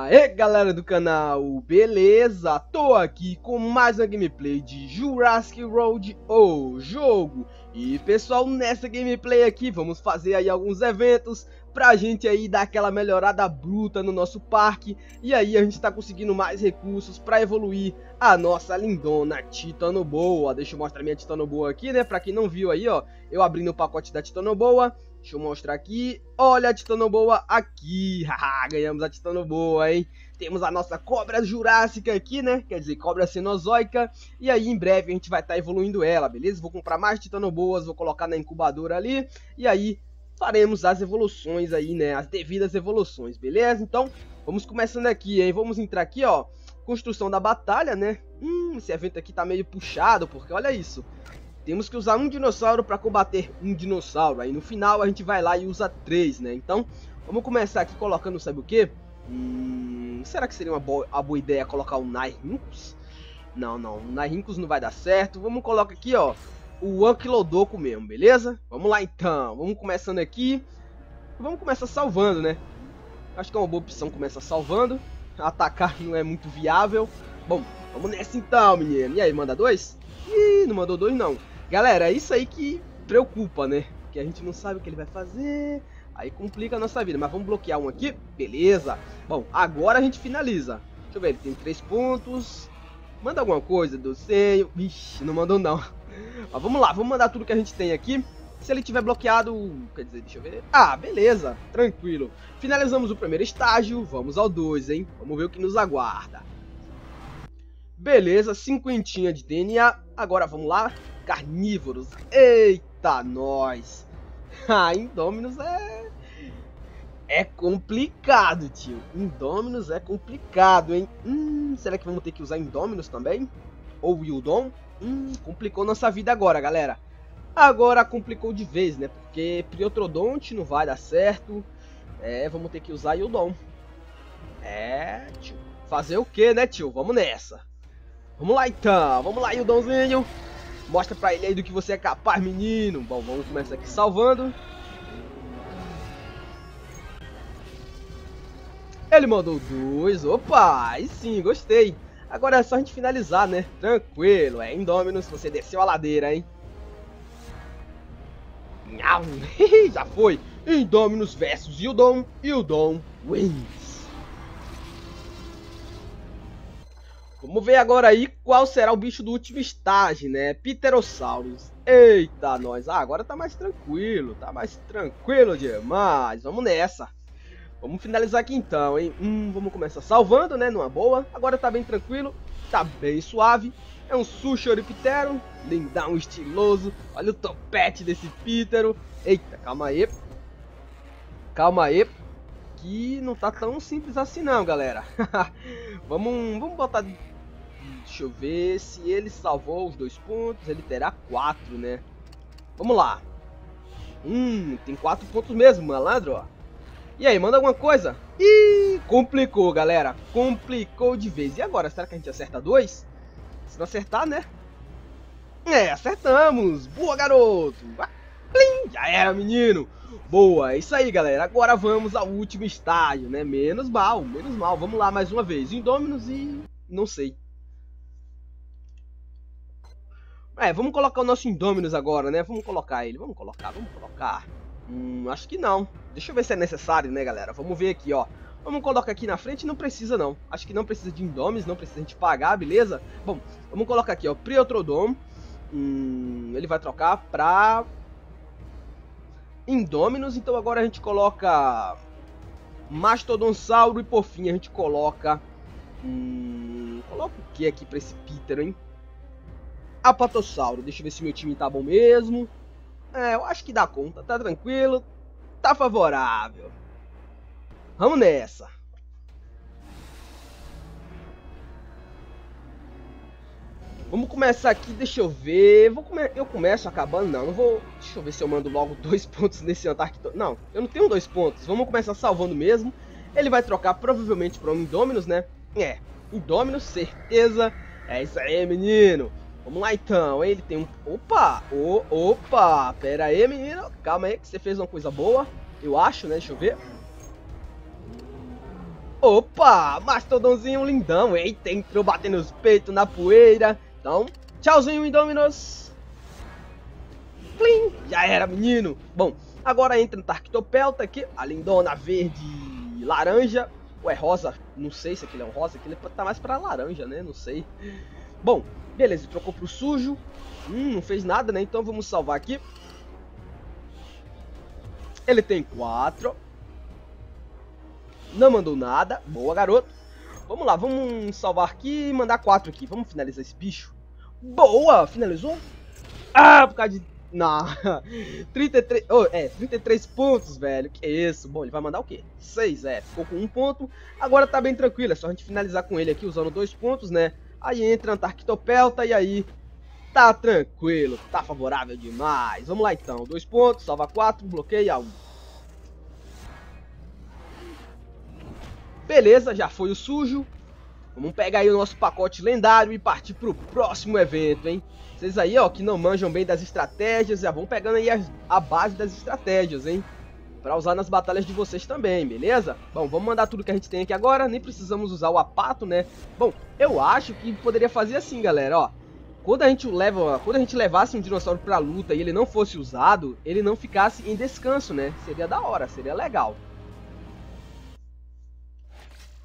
Aí galera do canal, beleza? Tô aqui com mais uma gameplay de Jurassic World, o jogo E pessoal, nessa gameplay aqui vamos fazer aí alguns eventos Pra gente aí dar aquela melhorada bruta no nosso parque E aí a gente tá conseguindo mais recursos pra evoluir a nossa lindona Titanoboa Deixa eu mostrar minha Titanoboa aqui, né? Pra quem não viu aí, ó Eu abrindo o pacote da Titanoboa Deixa eu mostrar aqui. Olha a Titanoboa aqui. Haha, ganhamos a Titanoboa, hein? Temos a nossa cobra jurássica aqui, né? Quer dizer, cobra cenozoica. E aí, em breve, a gente vai estar tá evoluindo ela, beleza? Vou comprar mais Titanoboas, vou colocar na incubadora ali. E aí, faremos as evoluções aí, né? As devidas evoluções, beleza? Então, vamos começando aqui, hein? Vamos entrar aqui, ó. Construção da batalha, né? Hum, esse evento aqui tá meio puxado, porque olha isso. Temos que usar um dinossauro para combater um dinossauro. Aí no final a gente vai lá e usa três, né? Então, vamos começar aqui colocando, sabe o que? Hum, será que seria uma boa, uma boa ideia colocar o Nyrhynchus? Não, não, o Nyrhynchus não vai dar certo. Vamos colocar aqui, ó, o Ankylodocus mesmo, beleza? Vamos lá então, vamos começando aqui. Vamos começar salvando, né? Acho que é uma boa opção começar salvando. Atacar não é muito viável. Bom, vamos nessa então, menino. E aí, manda dois? Ih, não mandou dois não. Galera, é isso aí que preocupa, né? Porque a gente não sabe o que ele vai fazer. Aí complica a nossa vida. Mas vamos bloquear um aqui. Beleza. Bom, agora a gente finaliza. Deixa eu ver, ele tem três pontos. Manda alguma coisa do seio. Vixe, não mandou não. Mas vamos lá, vamos mandar tudo que a gente tem aqui. Se ele tiver bloqueado, quer dizer, deixa eu ver. Ah, beleza, tranquilo. Finalizamos o primeiro estágio, vamos ao 2, hein? Vamos ver o que nos aguarda. Beleza, cinquentinha de DNA. Agora vamos lá, carnívoros. Eita, nós. Ah, Indominus é... É complicado, tio. Indominus é complicado, hein? Hum, será que vamos ter que usar Indominus também? Ou Wildon? Hum, complicou nossa vida agora, galera. Agora complicou de vez, né? Porque Priotrodonte não vai dar certo. É, vamos ter que usar Wildon. É, tio. Fazer o que, né, tio? Vamos nessa. Vamos lá, então. Vamos lá, Wildonzinho. Mostra pra ele aí do que você é capaz, menino. Bom, vamos começar aqui salvando. Ele mandou dois. Opa, aí sim, gostei. Agora é só a gente finalizar, né? Tranquilo, é Indominus, você desceu a ladeira, hein? Já foi. Indominus versus Yudon. Yudon wins. Vamos ver agora aí qual será o bicho do último estágio, né? Pterosaurus. Eita, nós. Ah, agora tá mais tranquilo. Tá mais tranquilo demais. Vamos nessa. Vamos finalizar aqui então, hein? Hum, vamos começar salvando, né? Numa boa. Agora tá bem tranquilo. Tá bem suave. É um Sushoriptero. Lindão, estiloso. Olha o topete desse Pítero. Eita, calma aí. Calma aí. Que não tá tão simples assim não, galera. vamos, vamos botar Deixa eu ver se ele salvou os dois pontos. Ele terá quatro, né? Vamos lá. Hum, tem quatro pontos mesmo, malandro, ó. E aí, manda alguma coisa? Ih, complicou, galera. Complicou de vez. E agora, será que a gente acerta dois? Se não acertar, né? É, acertamos. Boa, garoto. Plim, já era, menino. Boa, é isso aí, galera. Agora vamos ao último estágio, né? Menos mal, menos mal. Vamos lá mais uma vez. Indôminos e... não sei. É, vamos colocar o nosso Indominus agora, né? Vamos colocar ele, vamos colocar, vamos colocar. Hum, acho que não. Deixa eu ver se é necessário, né, galera? Vamos ver aqui, ó. Vamos colocar aqui na frente, não precisa não. Acho que não precisa de Indominus, não precisa a gente pagar, beleza? Bom, vamos colocar aqui, ó, Priotrodon. Hum, ele vai trocar pra... Indominus, então agora a gente coloca... Mastodonsauro e por fim a gente coloca... Hum, coloca o que aqui pra esse Peter, hein? Apatossauro. Deixa eu ver se meu time tá bom mesmo. É, eu acho que dá conta. Tá tranquilo. Tá favorável. Vamos nessa. Vamos começar aqui, deixa eu ver. Vou come... Eu começo acabando? Não, não vou. Deixa eu ver se eu mando logo dois pontos nesse Antártico. Não, eu não tenho dois pontos. Vamos começar salvando mesmo. Ele vai trocar provavelmente para um Indominus, né? É, Indominus, certeza. É isso aí, menino. Vamos lá então, ele tem um... Opa! Oh, opa! Pera aí, menino. Calma aí que você fez uma coisa boa. Eu acho, né? Deixa eu ver. Opa, mastodonzinho lindão. Eita, entrou batendo os peitos na poeira. Então, tchauzinho, Indominus. Plim, já era, menino. Bom, agora entra no Tarctopelta aqui, a lindona verde laranja. Ué, rosa, não sei se aquele é um rosa, aquele tá mais pra laranja, né? Não sei. Bom, beleza, trocou pro sujo. Hum, não fez nada, né? Então vamos salvar aqui. Ele tem quatro. Não mandou nada. Boa, garoto. Vamos lá, vamos salvar aqui e mandar quatro aqui. Vamos finalizar esse bicho. Boa! Finalizou? Ah, por causa de... Não. 33... Oh, é, 33 pontos, velho. Que isso? Bom, ele vai mandar o quê? 6, é. Ficou com um ponto. Agora tá bem tranquilo. É só a gente finalizar com ele aqui usando dois pontos, né? Aí entra Antarctopelta e aí tá tranquilo. Tá favorável demais. Vamos lá então. Dois pontos, salva quatro, bloqueia um. Beleza, já foi o sujo. Vamos pegar aí o nosso pacote lendário e partir pro próximo evento, hein? Vocês aí, ó, que não manjam bem das estratégias, já vão pegando aí a, a base das estratégias, hein? Pra usar nas batalhas de vocês também, beleza? Bom, vamos mandar tudo que a gente tem aqui agora, nem precisamos usar o apato, né? Bom, eu acho que poderia fazer assim, galera, ó. Quando a gente leva, quando a gente levasse um dinossauro pra luta e ele não fosse usado, ele não ficasse em descanso, né? Seria da hora, seria legal.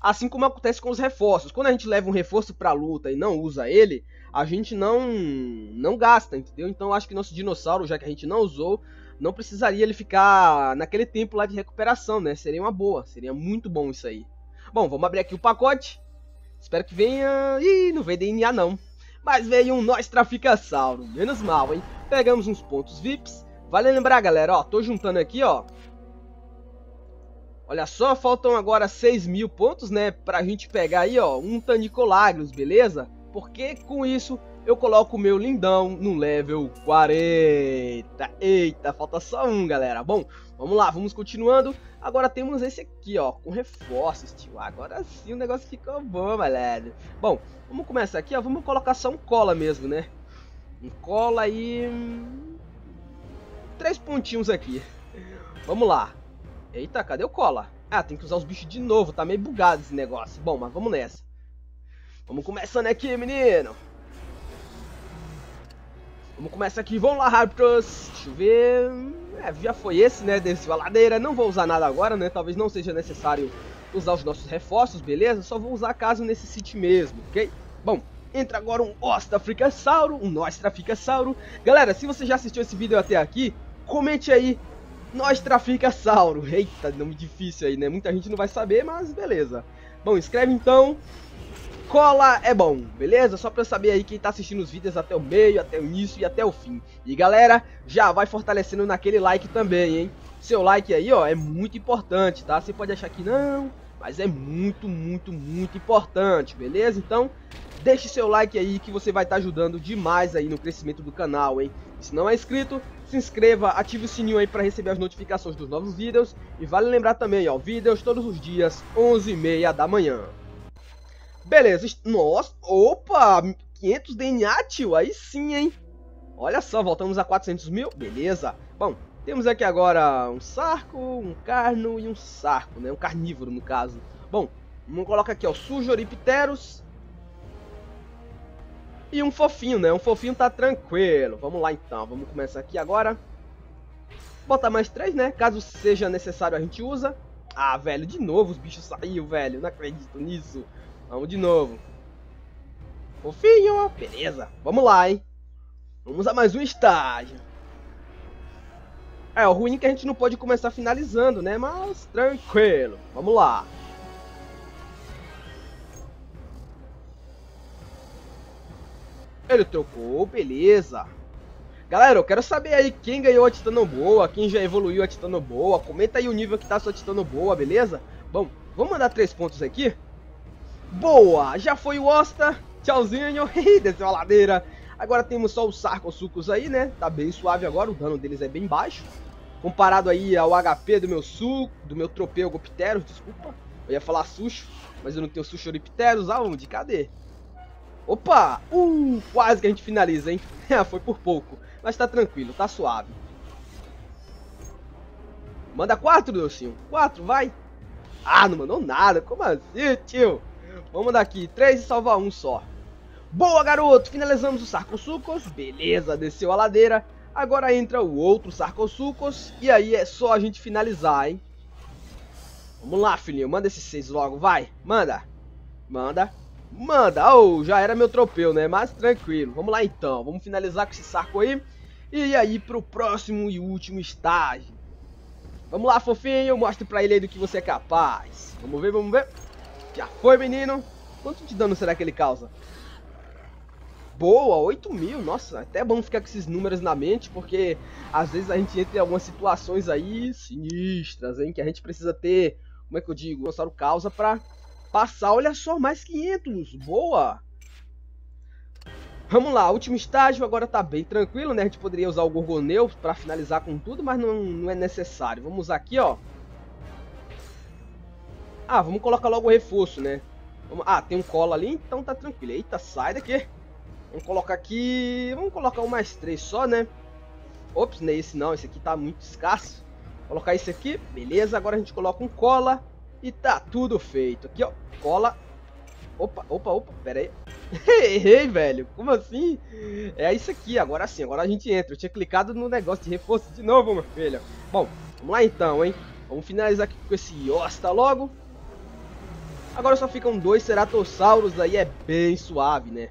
Assim como acontece com os reforços. Quando a gente leva um reforço pra luta e não usa ele, a gente não não gasta, entendeu? Então acho que nosso dinossauro, já que a gente não usou, não precisaria ele ficar naquele tempo lá de recuperação, né? Seria uma boa, seria muito bom isso aí. Bom, vamos abrir aqui o pacote. Espero que venha... Ih, não veio DNA não. Mas veio um Nós Traficasauro, menos mal, hein? Pegamos uns pontos VIPs. Vale lembrar, galera, ó, tô juntando aqui, ó, Olha só, faltam agora 6 mil pontos, né? Pra gente pegar aí, ó, um Tanicolagros, beleza? Porque com isso eu coloco o meu lindão no level 40. Eita, falta só um, galera. Bom, vamos lá, vamos continuando. Agora temos esse aqui, ó, com reforços, tio. Agora sim o negócio ficou bom, galera. Bom, vamos começar aqui, ó. Vamos colocar só um cola mesmo, né? Um cola aí... Três pontinhos aqui. Vamos lá. Eita, cadê o cola? Ah, tem que usar os bichos de novo, tá meio bugado esse negócio. Bom, mas vamos nessa. Vamos começando aqui, menino. Vamos começar aqui, vamos lá, Raptors. Deixa eu ver... É, já foi esse, né, desceu a ladeira. Não vou usar nada agora, né, talvez não seja necessário usar os nossos reforços, beleza? Só vou usar caso necessite mesmo, ok? Bom, entra agora um Ostrafricasauro, um Nostraficasauro. Galera, se você já assistiu esse vídeo até aqui, comente aí nós trafica Sauro. Eita, nome difícil aí, né? Muita gente não vai saber, mas beleza. Bom, escreve então. Cola é bom, beleza? Só pra eu saber aí quem tá assistindo os vídeos até o meio, até o início e até o fim. E galera, já vai fortalecendo naquele like também, hein? Seu like aí, ó, é muito importante, tá? Você pode achar que não, mas é muito, muito, muito importante, beleza? Então, deixe seu like aí que você vai estar tá ajudando demais aí no crescimento do canal, hein? Se não é inscrito, se inscreva, ative o sininho aí para receber as notificações dos novos vídeos. E vale lembrar também, ó, vídeos todos os dias, 11h30 da manhã. Beleza, nossa, opa, 500 DNA, tio, aí sim, hein. Olha só, voltamos a 400 mil, beleza. Bom, temos aqui agora um sarco, um carno e um sarco, né, um carnívoro no caso. Bom, vamos colocar aqui, ó, Sujoripteros e um fofinho, né? Um fofinho tá tranquilo. Vamos lá então, vamos começar aqui agora. Botar mais três, né? Caso seja necessário a gente usa. Ah, velho, de novo os bichos saíram, velho. Não acredito nisso. Vamos de novo. Fofinho, beleza. Vamos lá, hein? Vamos a mais um estágio. É, o ruim é que a gente não pode começar finalizando, né? Mas tranquilo. Vamos lá. Ele trocou, beleza. Galera, eu quero saber aí quem ganhou a Titano Boa, quem já evoluiu a Titano Boa. Comenta aí o nível que tá a sua Titano Boa, beleza? Bom, vamos mandar três pontos aqui. Boa, já foi o Osta. Tchauzinho. Desceu a ladeira. Agora temos só os Sarcosucos aí, né? Tá bem suave agora, o dano deles é bem baixo. Comparado aí ao HP do meu suco, do meu tropeu Gopteros, desculpa. Eu ia falar Sucho, mas eu não tenho Sushoripteros. Aonde? Cadê? Opa! Uh, quase que a gente finaliza, hein? Foi por pouco. Mas tá tranquilo, tá suave. Manda quatro, Delcinho. Quatro, vai. Ah, não mandou nada. Como assim, tio? Vamos daqui. Três e salvar um só. Boa, garoto. Finalizamos o Sarcosucos. Beleza, desceu a ladeira. Agora entra o outro Sarcosucos. E aí é só a gente finalizar, hein? Vamos lá, filhinho. Manda esses seis logo, vai. Manda. Manda. Manda. Oh, já era meu tropeu, né? Mas tranquilo. Vamos lá, então. Vamos finalizar com esse saco aí. E aí pro próximo e último estágio. Vamos lá, fofinho. Mostre pra ele aí do que você é capaz. Vamos ver, vamos ver. Já foi, menino. Quanto de dano será que ele causa? Boa, 8 mil. Nossa, até é bom ficar com esses números na mente, porque às vezes a gente entra em algumas situações aí sinistras, hein? Que a gente precisa ter, como é que eu digo, o causa pra passar. Olha só, mais 500. Boa. Vamos lá, último estágio, agora tá bem tranquilo, né? A gente poderia usar o Gorgoneu pra finalizar com tudo, mas não, não é necessário. Vamos usar aqui, ó. Ah, vamos colocar logo o reforço, né? Ah, tem um colo ali, então tá tranquilo. Eita, sai daqui. Vamos colocar aqui... Vamos colocar um mais três só, né? Ops, não é esse não, esse aqui tá muito escasso. Colocar esse aqui, beleza. Agora a gente coloca um cola e tá tudo feito. Aqui, ó, cola. Opa, opa, opa, pera aí. Errei, velho. Como assim? É isso aqui, agora sim, agora a gente entra. Eu tinha clicado no negócio de reforço de novo, meu filho. Bom, vamos lá então, hein. Vamos finalizar aqui com esse Yosta logo. Agora só ficam dois Ceratossauros aí, é bem suave, né?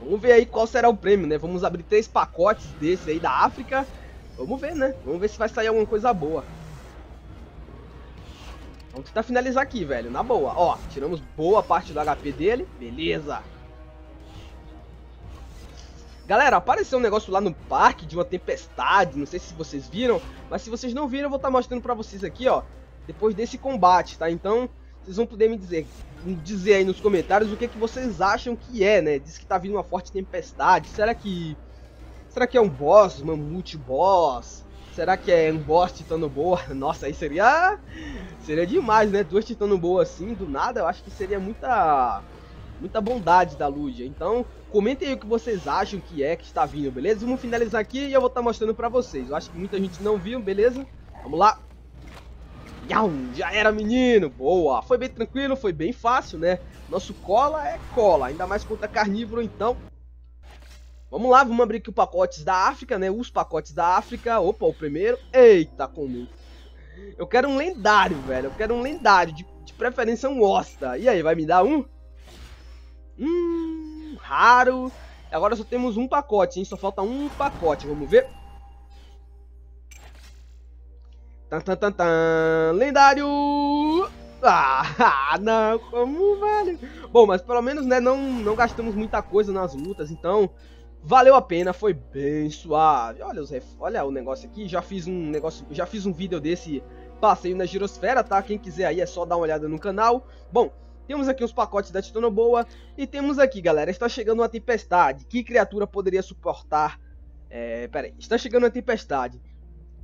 Vamos ver aí qual será o prêmio, né? Vamos abrir três pacotes desse aí da África. Vamos ver, né? Vamos ver se vai sair alguma coisa boa. Vamos tentar finalizar aqui, velho. Na boa. Ó, tiramos boa parte do HP dele. Beleza. Galera, apareceu um negócio lá no parque de uma tempestade. Não sei se vocês viram. Mas se vocês não viram, eu vou estar tá mostrando pra vocês aqui, ó. Depois desse combate, tá? Então, vocês vão poder me dizer, dizer aí nos comentários o que, que vocês acham que é, né? Diz que tá vindo uma forte tempestade. Será que... Será que é um boss, uma multi-boss? Será que é um boss titano boa? Nossa, aí seria seria demais, né? Duas titano boa assim, do nada, eu acho que seria muita muita bondade da Ludia. Então, comentem aí o que vocês acham que é que está vindo, beleza? Vamos finalizar aqui e eu vou estar tá mostrando pra vocês. Eu acho que muita gente não viu, beleza? Vamos lá. Já era, menino! Boa! Foi bem tranquilo, foi bem fácil, né? Nosso cola é cola, ainda mais contra carnívoro, então Vamos lá, vamos abrir aqui os pacotes da África, né? Os pacotes da África. Opa, o primeiro. Eita, comum. Eu quero um lendário, velho. Eu quero um lendário. De, de preferência um Osta. E aí, vai me dar um? Hum, raro. Agora só temos um pacote, hein? Só falta um pacote. Vamos ver. Tan, tan, tan, tan. Lendário! Ah, não, como, velho? Bom, mas pelo menos, né, não, não gastamos muita coisa nas lutas, então valeu a pena, foi bem suave. Olha, os ref... Olha o negócio aqui, já fiz um negócio, já fiz um vídeo desse passeio na girosfera, tá? Quem quiser aí é só dar uma olhada no canal. Bom, temos aqui os pacotes da Titano Boa e temos aqui, galera, está chegando uma tempestade. Que criatura poderia suportar... É, pera aí, está chegando uma tempestade.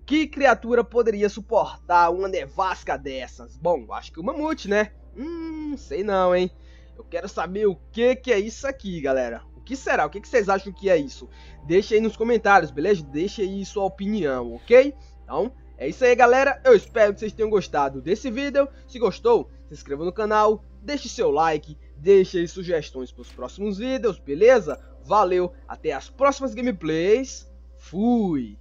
Que criatura poderia suportar uma nevasca dessas? Bom, acho que o mamute, né? Hum, sei não, hein? Eu quero saber o que que é isso aqui, galera que será? O que, que vocês acham que é isso? Deixa aí nos comentários, beleza? Deixa aí sua opinião, ok? Então, é isso aí, galera. Eu espero que vocês tenham gostado desse vídeo. Se gostou, se inscreva no canal, deixe seu like, deixe aí sugestões para os próximos vídeos, beleza? Valeu, até as próximas gameplays. Fui!